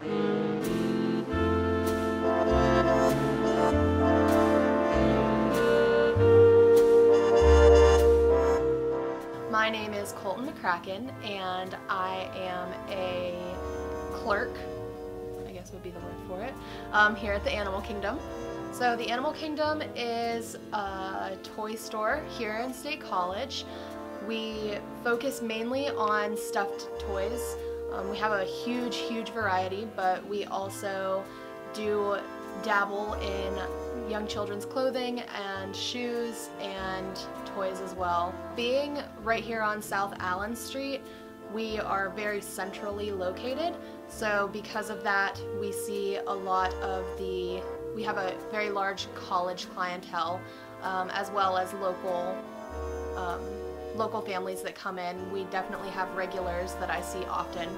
My name is Colton McCracken and I am a clerk, I guess would be the word for it, um, here at the Animal Kingdom. So the Animal Kingdom is a toy store here in State College. We focus mainly on stuffed toys. Um, we have a huge, huge variety, but we also do dabble in young children's clothing and shoes and toys as well. Being right here on South Allen Street, we are very centrally located, so because of that, we see a lot of the, we have a very large college clientele, um, as well as local um, local families that come in. We definitely have regulars that I see often.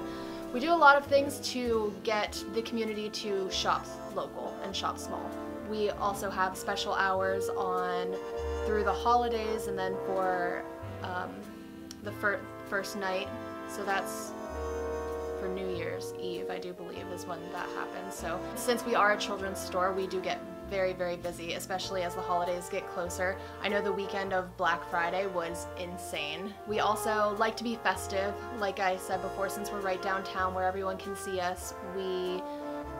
We do a lot of things to get the community to shop local and shop small. We also have special hours on through the holidays and then for um, the fir first night. So that's for New Year's Eve, I do believe, is when that happens. So since we are a children's store, we do get very, very busy, especially as the holidays get closer. I know the weekend of Black Friday was insane. We also like to be festive. Like I said before, since we're right downtown where everyone can see us, we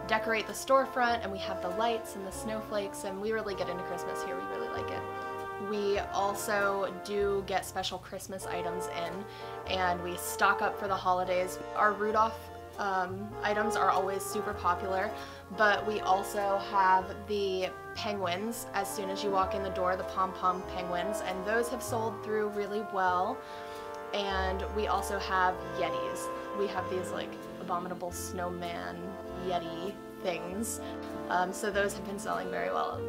decorate the storefront and we have the lights and the snowflakes and we really get into Christmas here. We really like it. We also do get special Christmas items in and we stock up for the holidays. Our Rudolph um, items are always super popular, but we also have the penguins as soon as you walk in the door, the pom-pom penguins, and those have sold through really well. And we also have Yetis. We have these like abominable snowman Yeti things. Um, so those have been selling very well.